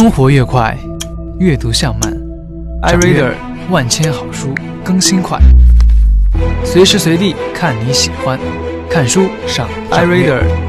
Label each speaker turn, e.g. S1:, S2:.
S1: 生活越快，阅读向慢。iReader 万千好书更新快，随时随地看你喜欢，看书上 iReader。